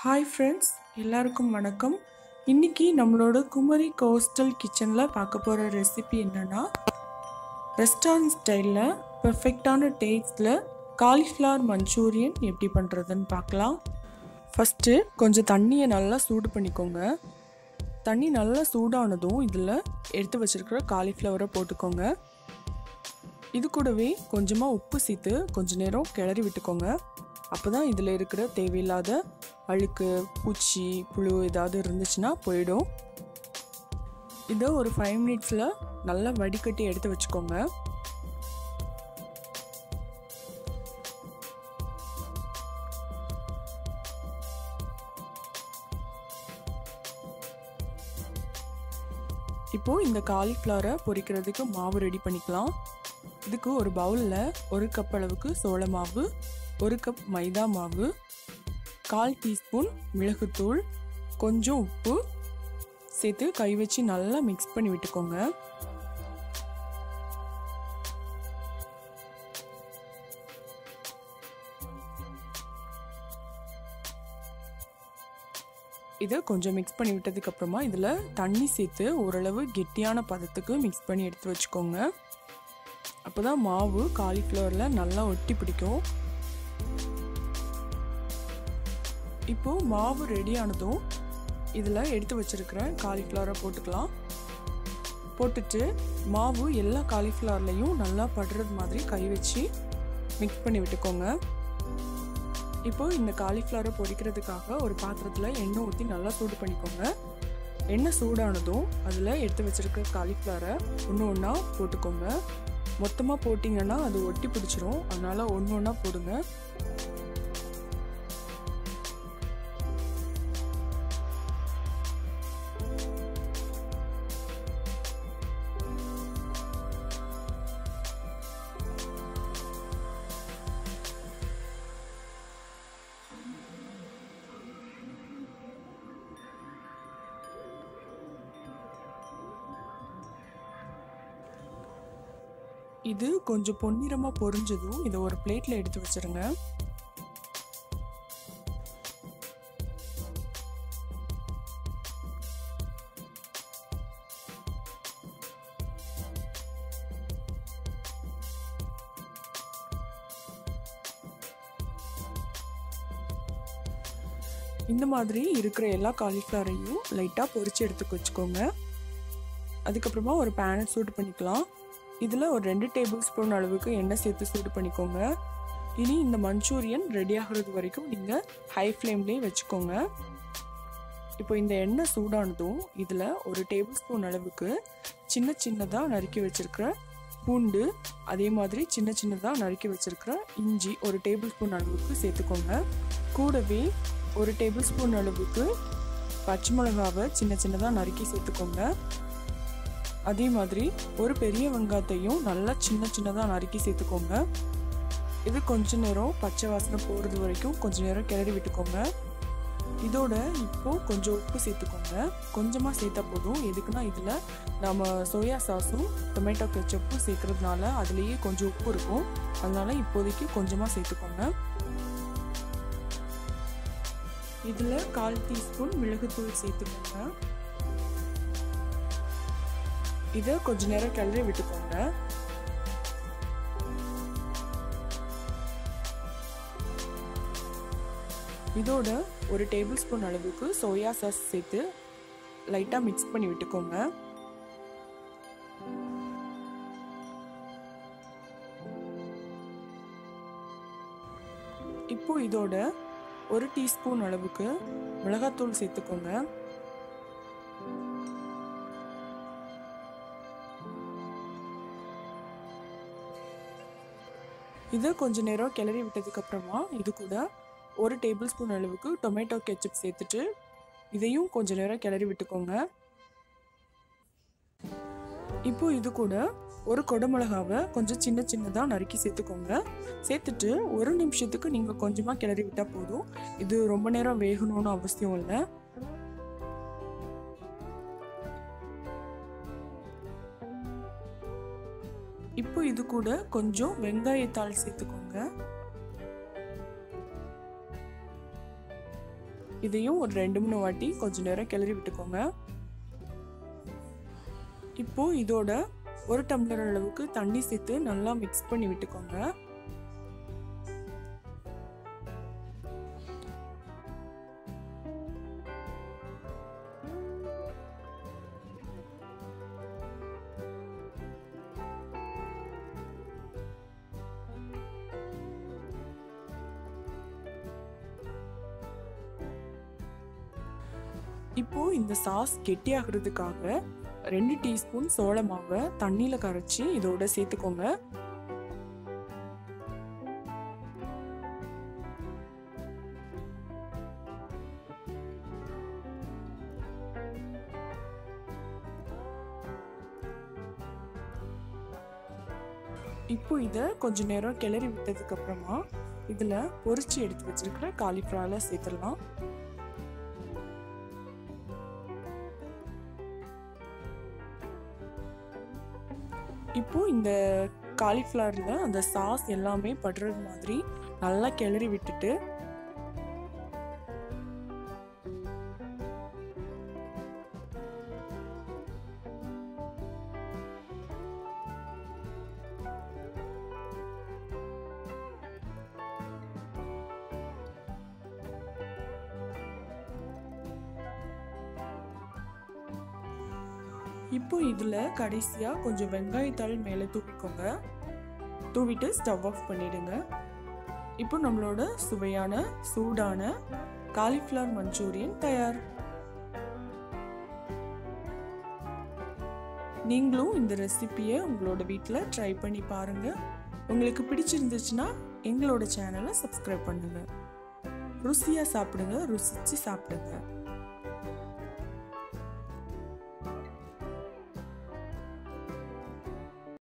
Hi friends எல்லாருக்கும் வணக்கம். இன்னைக்கு நம்மளோட குமரி கோஸ்டல் கிச்சனில் பார்க்க போகிற ரெசிபி என்னென்னா ரெஸ்டாரண்ட் ஸ்டைலில் பெர்ஃபெக்டான டேஸ்ட்டில் காலிஃப்ளவர் மஞ்சூரியன் எப்படி பண்ணுறதுன்னு பார்க்கலாம். ஃபஸ்ட்டு கொஞ்சம் தண்ணியை நல்லா சூடு பண்ணிக்கோங்க. தண்ணி நல்லா சூடானதும் இதில் எடுத்து வச்சுருக்கிற காலிஃப்ளவரை போட்டுக்கோங்க. இது கூடவே கொஞ்சமாக உப்பு சேர்த்து கொஞ்சம் நேரம் கிளறி விட்டுக்கோங்க. அப்போ தான் இதில் இருக்கிற தேவையில்லாத அழுக்கு பூச்சி புழு ஏதாவது இருந்துச்சுன்னா போயிடும். இதை ஒரு ஃபைவ் மினிட்ஸில் நல்லா வடிகட்டி எடுத்து வச்சுக்கோங்க. இப்போது இந்த காலிஃப்ளவரை பொரிக்கிறதுக்கு மாவு ரெடி பண்ணிக்கலாம். இதுக்கு ஒரு பவுலில் ஒரு கப் அளவுக்கு சோள மாவு ஒரு கப் மைதா மாவு கால் டீஸ்பூன் மிளகுத்தூள் கொஞ்சம் உப்பு சேர்த்து கை வச்சு நல்லா மிக்ஸ் பண்ணி விட்டுக்கோங்க. இதை கொஞ்சம் மிக்ஸ் பண்ணி விட்டதுக்கு அப்புறமா இதில் தண்ணி சேர்த்து ஓரளவு கெட்டியான பதத்துக்கு மிக்ஸ் பண்ணி எடுத்து வச்சுக்கோங்க. அப்போ தான் மாவு காலிஃப்ளவரில் நல்லா ஒட்டி பிடிக்கும். இப்போது மாவு ரெடி ஆனதும் இதில் எடுத்து வச்சுருக்கிற காலிஃப்ளவரை போட்டுக்கலாம். போட்டுட்டு மாவு எல்லா காலிஃப்ளவர்லேயும் நல்லா படுறது மாதிரி கை வச்சு மிக்ஸ் பண்ணி விட்டுக்கோங்க. இப்போது இந்த காலிஃப்ளவரை பொரிக்கிறதுக்காக ஒரு பாத்திரத்தில் எண்ணெய் ஊற்றி நல்லா சூடு பண்ணிக்கோங்க. எண்ணெய் சூடானதும் அதில் எடுத்து வச்சுருக்க காலிஃப்ளவரை ஒன்று ஒன்றா போட்டுக்கோங்க. மொத்தமாக போட்டிங்கன்னா அது ஒட்டி பிடிச்சிரும். அதனால் ஒன்று ஒன்றா போடுங்க. இது கொஞ்சம் பொன்னிறமாக பொரிஞ்சதும் இதை ஒரு பிளேட்டில் எடுத்து வச்சுருங்க. இந்த மாதிரி இருக்கிற எல்லா காலிஃப்ளவரையும் லைட்டாக பொரிச்சு எடுத்து வச்சுக்கோங்க. அதுக்கப்புறமா ஒரு பேனை சூட் பண்ணிக்கலாம். இதில் ஒரு ரெண்டு டேபிள் ஸ்பூன் அளவுக்கு எண்ணெய் சேர்த்து சூடு பண்ணிக்கோங்க. இனி இந்த மஞ்சூரியன் ரெடி ஆகிறது வரைக்கும் நீங்கள் ஹை ஃப்ளேம்லேயே வச்சுக்கோங்க. இப்போ இந்த எண்ணெய் சூடானதும் இதில் ஒரு டேபிள் ஸ்பூன் அளவுக்கு சின்ன சின்னதாக நறுக்கி வச்சுருக்கிற பூண்டு அதே மாதிரி சின்ன சின்னதாக நறுக்கி வச்சுருக்கிற இஞ்சி ஒரு டேபிள் ஸ்பூன் அளவுக்கு சேர்த்துக்கோங்க. கூடவே ஒரு டேபிள் ஸ்பூன் அளவுக்கு பச்சை மிளகாவை சின்ன சின்னதாக நறுக்கி சேர்த்துக்கோங்க. அதே மாதிரி ஒரு பெரிய வெங்காயத்தையும் நல்லா சின்ன சின்னதாக நறுக்கி சேர்த்துக்கோங்க. இது கொஞ்ச நேரம் பச்சை வாசனை போகிறது வரைக்கும் கொஞ்ச நேரம் கிளறி விட்டுக்கோங்க. இதோட இப்போது கொஞ்சம் உப்பு சேர்த்துக்கோங்க. கொஞ்சமாக சேர்த்தா போதும். எதுக்குன்னா இதில் நம்ம சோயா சாஸும் டொமேட்டோ கெச்சப்பும் சேர்க்கறதுனால அதுலேயே கொஞ்சம் உப்பு இருக்கும். அதனால இப்போதைக்கு கொஞ்சமாக சேர்த்துக்கோங்க. இதில் கால் டீஸ்பூன் மிளகுத்தூள் சேர்த்துக்கோங்க. இதை கொஞ்ச நேரம் கிளறி விட்டுக்கோங்க. இதோட ஒரு டேபிள் ஸ்பூன் அளவுக்கு சோயா சாஸ் சேர்த்து லைட்டாக மிக்ஸ் பண்ணி விட்டுக்கோங்க. இப்போ இதோட ஒரு டீஸ்பூன் அளவுக்கு மிளகாத்தூள் சேர்த்துக்கோங்க. இதை கொஞ்ச நேரம் கிளறி விட்டதுக்கப்புறமா இது கூட ஒரு டேபிள் ஸ்பூன் அளவுக்கு டொமேட்டோ கெச்சப் சேர்த்துட்டு இதையும் கொஞ்ச நேரம் கிளறி விட்டுக்கோங்க. இப்போ இது கூட ஒரு கொடமிளகாவை கொஞ்சம் சின்ன சின்னதாக நறுக்கி சேர்த்துக்கோங்க. சேர்த்துட்டு ஒரு நிமிஷத்துக்கு நீங்கள் கொஞ்சமாக கிளறி விட்டால் போதும். இது ரொம்ப நேரம் வேகணும்னு அவசியம் இல்லை. இது கூட கொஞ்சம் வெங்காயத்தாள் சேர்த்துக்கோங்க. இதையும் ஒரு ரெண்டு மூணு வாட்டி கொஞ்ச நேரம் கிளறி விட்டுக்கோங்க. இப்போ இதோட ஒரு டம்ளர் அளவுக்கு தண்ணி சேர்த்து நல்லா மிக்ஸ் பண்ணி விட்டுக்கோங்க. இப்போது இந்த சாஸ் கெட்டியாகிறதுக்காக ரெண்டு டீஸ்பூன் சோள மாவை தண்ணியில் கரைச்சி இதோட சேர்த்துக்கோங்க. இப்போ இதை கொஞ்ச நேரம் கிளறி விட்டதுக்கு அப்புறமா இதில் பொரிச்சு எடுத்து வச்சிருக்கிற காலிஃப்ளவரை சேர்த்துடலாம். இப்போ இந்த காலிஃப்ளவரில் அந்த சாஸ் எல்லாமே படுறது மாதிரி நல்லா கிளறி விட்டுட்டு இப்போ இதில் கடைசியாக கொஞ்சம் வெங்காயத்தாள் மேலே தூவிக்கோங்க. தூவிட்டு ஸ்டவ் ஆஃப் பண்ணிடுங்க. இப்போ நம்மளோட சுவையான சூடான காலிஃப்ளவர் மஞ்சூரியன் தயார். நீங்களும் இந்த ரெசிபியை உங்களோட வீட்டில் ட்ரை பண்ணி பாருங்கள் உங்களுக்கு பிடிச்சிருந்துச்சுன்னா எங்களோட சேனலை சப்ஸ்கிரைப் பண்ணுங்கள் ருசியாக சாப்பிடுங்க ருசிச்சு சாப்பிடுங்க.